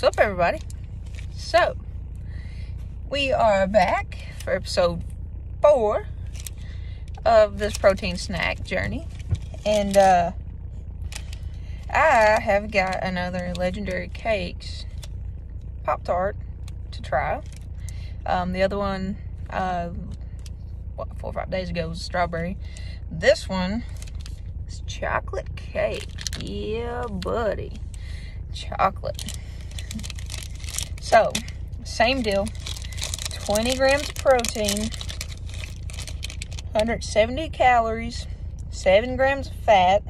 What's up, everybody? So, we are back for episode four of this protein snack journey. And, uh, I have got another Legendary Cakes Pop Tart to try. Um, the other one, uh, what, four or five days ago was strawberry. This one is chocolate cake. Yeah, buddy. Chocolate. So, same deal. 20 grams of protein, 170 calories, 7 grams of fat,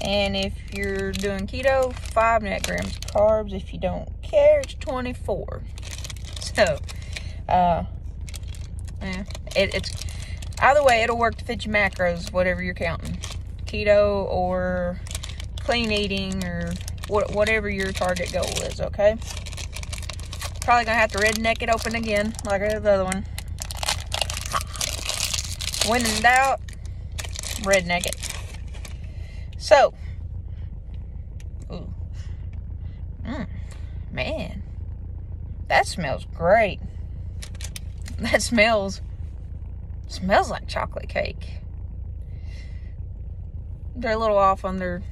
and if you're doing keto, 5 net grams of carbs. If you don't care, it's 24. So, uh, yeah, it, it's either way, it'll work to fit your macros, whatever you're counting keto or clean eating or what, whatever your target goal is, okay? Probably gonna have to redneck it open again, like the other one. When in doubt, redneck it. So, ooh, mm, man, that smells great. That smells smells like chocolate cake. They're a little off on their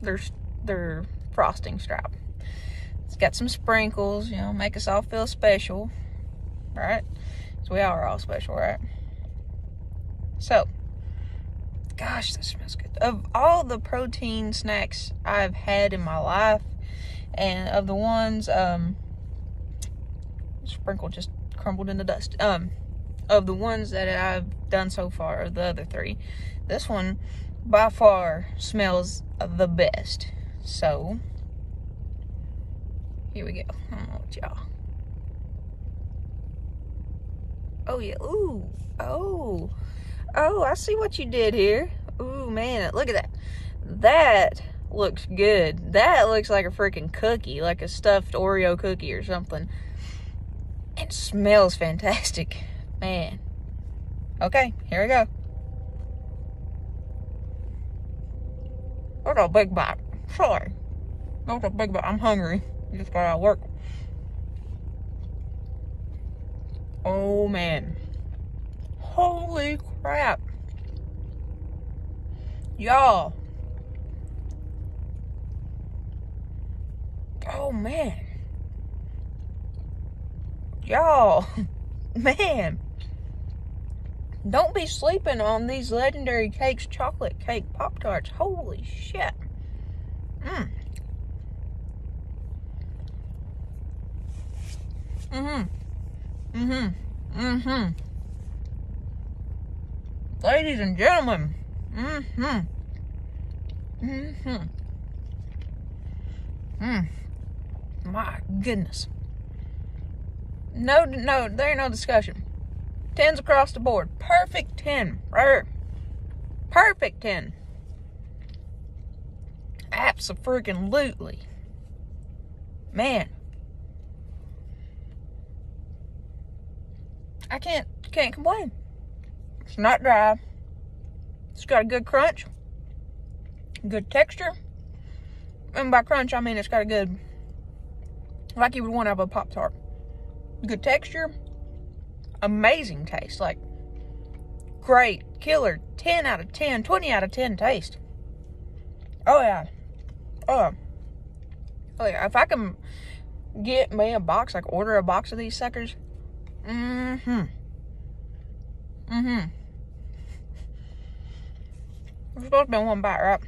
their their frosting stripe. It's got some sprinkles, you know, make us all feel special, right? So we are all special, right? So, gosh, that smells good. Of all the protein snacks I've had in my life, and of the ones, um, sprinkle just crumbled in the dust. Um, of the ones that I've done so far, the other three, this one by far smells the best. So, here we go. I don't know what y'all. Oh, yeah. Ooh. Oh. Oh, I see what you did here. Ooh, man. Look at that. That looks good. That looks like a freaking cookie, like a stuffed Oreo cookie or something. It smells fantastic. Man. Okay, here we go. What a big bite. Sorry. Not a big bite. I'm hungry. Just got out of work. Oh man. Holy crap. Y'all. Oh man. Y'all. Man. Don't be sleeping on these legendary cakes chocolate cake Pop Tarts. Holy shit. Mmm. Mm-hmm. Mm-hmm. Mm-hmm. Ladies and gentlemen. Mm-hmm. Mm-hmm. Mm. My goodness. No, no, there ain't no discussion. Tens across the board. Perfect 10. Right here. Perfect 10. Absolutely. Man. I can't can't complain. It's not dry. It's got a good crunch. Good texture. And by crunch I mean it's got a good like you would want out of a Pop Tart. Good texture. Amazing taste. Like great. Killer. 10 out of 10. 20 out of 10 taste. Oh yeah. Oh. Oh yeah. If I can get me a box, like order a box of these suckers, Mm-hmm. Mm-hmm. It's supposed to be one bite, right?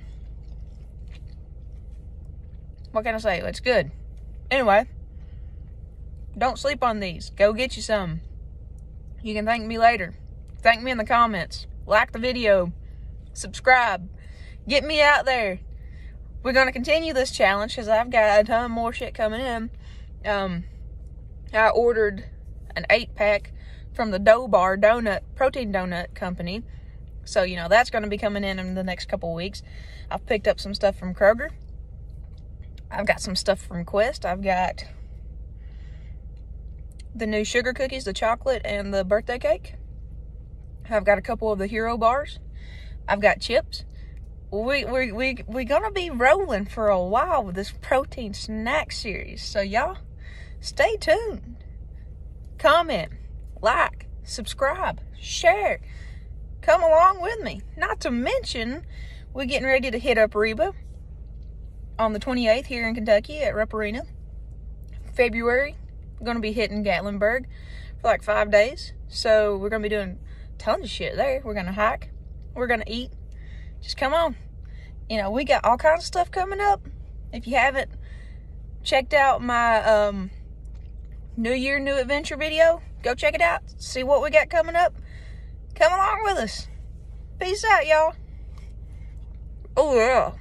What can I say? It's good. Anyway, don't sleep on these. Go get you some. You can thank me later. Thank me in the comments. Like the video. Subscribe. Get me out there. We're going to continue this challenge because I've got a ton more shit coming in. Um, I ordered an eight pack from the Dough Bar Donut Protein Donut Company. So, you know, that's going to be coming in in the next couple weeks. I've picked up some stuff from Kroger. I've got some stuff from Quest. I've got the new sugar cookies, the chocolate, and the birthday cake. I've got a couple of the hero bars. I've got chips. we we we we gonna be rolling for a while with this protein snack series. So y'all stay tuned. Comment, like, subscribe, share. Come along with me. Not to mention, we're getting ready to hit up Reba on the 28th here in Kentucky at Rupp Arena. February, we're going to be hitting Gatlinburg for like five days. So we're going to be doing tons of shit there. We're going to hike. We're going to eat. Just come on. You know, we got all kinds of stuff coming up. If you haven't checked out my um, New Year, New Adventure video, go check it out. See what we got coming up. Come along with us. Peace out, y'all. Oh, yeah.